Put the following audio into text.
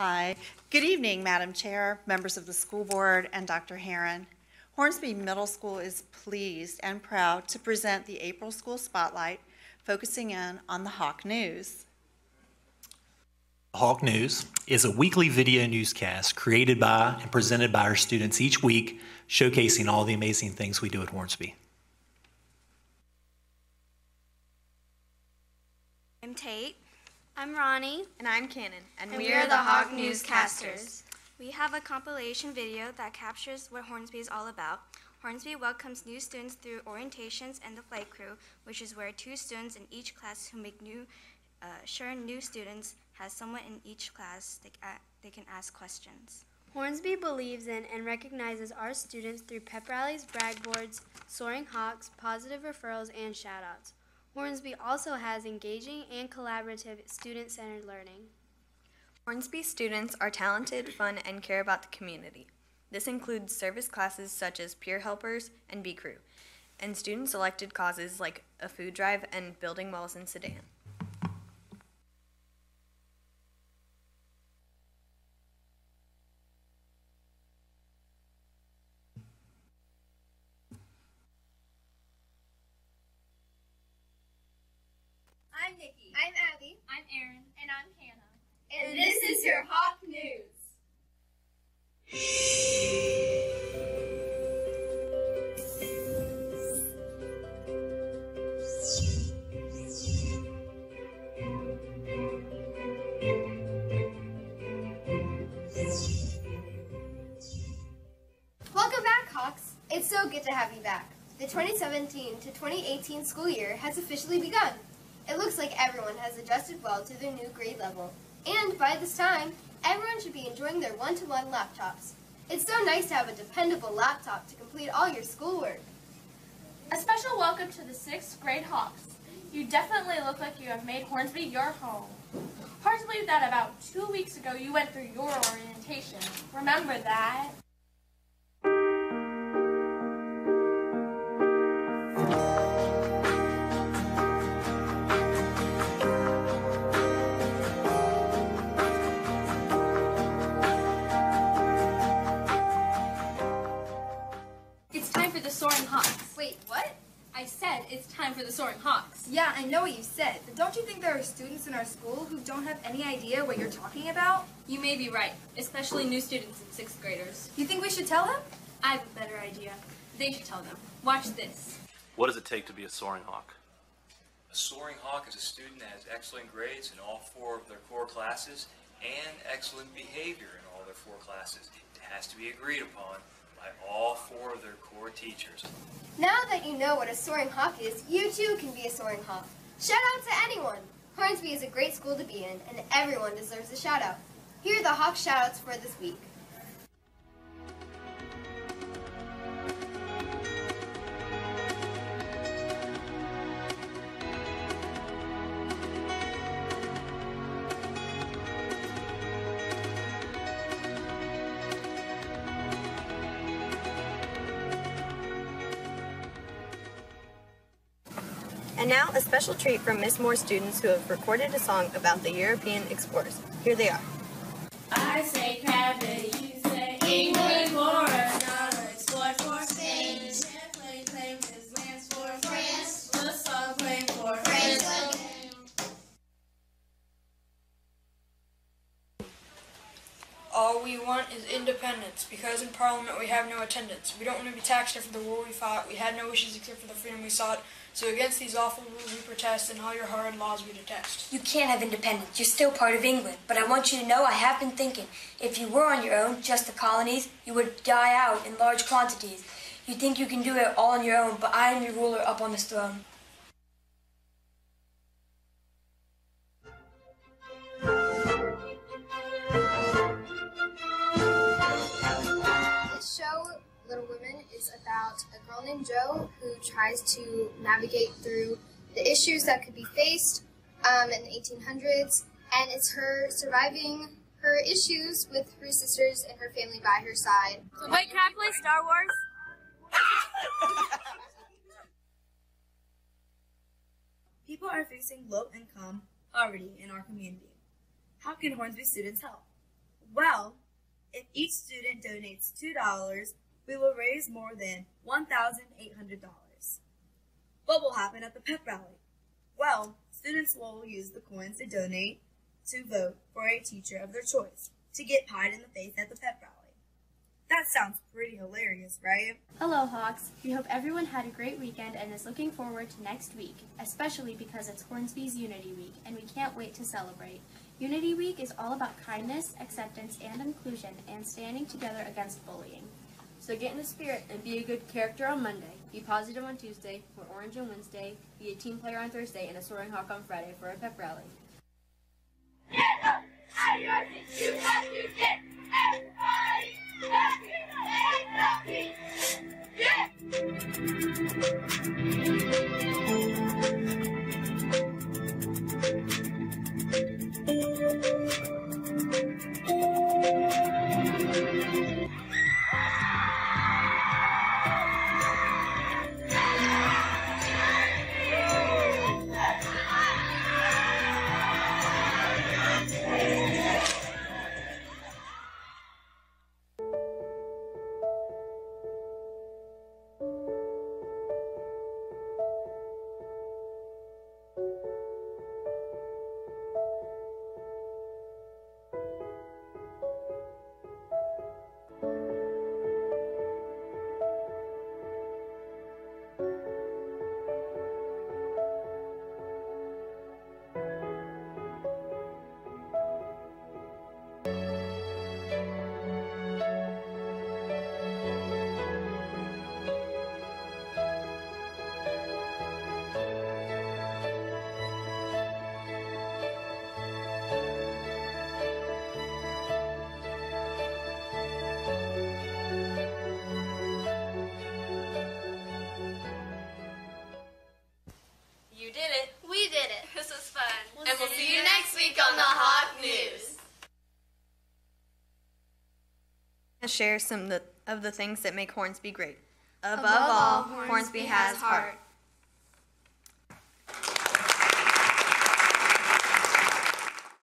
Hi. Good evening, Madam Chair, members of the school board, and Dr. Herron. Hornsby Middle School is pleased and proud to present the April School Spotlight, focusing in on the Hawk News. Hawk News is a weekly video newscast created by and presented by our students each week, showcasing all the amazing things we do at Hornsby. I'm Tate, I'm Ronnie, And I'm Cannon, and, and we we are are the the Hawk Hawk Newscasters. We have a compilation video that captures what Hornsby is all about. Hornsby welcomes new students through orientations and the flight crew, which is where two students in each class who make new, uh, sure new students has someone in each class they, ca- they can ask questions. Hornsby believes in and recognizes our students through pep rallies, brag boards, soaring hawks, positive referrals, and shoutouts. Hornsby also has engaging and collaborative student centered learning. Hornsby students are talented, fun, and care about the community. This includes service classes such as Peer Helpers and B Crew, and student selected causes like a food drive and building walls in Sudan. I'm Nikki. I'm Abby. I'm Erin. And I'm Hannah. And this is your Hawk News. Welcome back, Hawks. It's so good to have you back. The 2017 to 2018 school year has officially begun. It looks like everyone has adjusted well to their new grade level. And by this time, everyone should be enjoying their one-to-one laptops. It's so nice to have a dependable laptop to complete all your schoolwork. A special welcome to the sixth grade Hawks. You definitely look like you have made Hornsby your home. Hard to believe that about two weeks ago you went through your orientation. Remember that? Said it's time for the Soaring Hawks. Yeah, I know what you said, but don't you think there are students in our school who don't have any idea what you're talking about? You may be right, especially new students and sixth graders. You think we should tell them? I have a better idea. They should tell them. Watch this. What does it take to be a soaring hawk? A soaring hawk is a student that has excellent grades in all four of their core classes and excellent behavior in all their four classes. It has to be agreed upon by all four of their core teachers. Now that you know what a soaring hawk is, you too can be a soaring hawk. Shout out to anyone! Hornsby is a great school to be in, and everyone deserves a shout out. Here are the hawk shout outs for this week. Now, a special treat from Miss Moore students who have recorded a song about the European explorers. Here they are. I say you say England All we want is independence, because in Parliament we have no attendance. We don't want to be taxed after the war we fought. We had no wishes except for the freedom we sought. So against these awful rules we protest, and all your hard laws we detest. You can't have independence. You're still part of England. But I want you to know I have been thinking. If you were on your own, just the colonies, you would die out in large quantities. You think you can do it all on your own, but I am your ruler up on this throne. Tries to navigate through the issues that could be faced um, in the 1800s, and it's her surviving her issues with her sisters and her family by her side. Wait, can I play Star Wars? People are facing low income poverty in our community. How can Hornsby students help? Well, if each student donates $2, we will raise more than $1,800. What will happen at the pep rally? Well, students will use the coins they donate to vote for a teacher of their choice to get pied in the face at the pep rally. That sounds pretty hilarious, right? Hello, Hawks. We hope everyone had a great weekend and is looking forward to next week, especially because it's Hornsby's Unity Week and we can't wait to celebrate. Unity Week is all about kindness, acceptance, and inclusion and standing together against bullying. So get in the spirit and be a good character on Monday. Be positive on Tuesday, wear orange on Wednesday, be a team player on Thursday, and a soaring hawk on Friday for a pep rally. You To share some of the, of the things that make Hornsby great. Above, Above all, all, Hornsby has heart.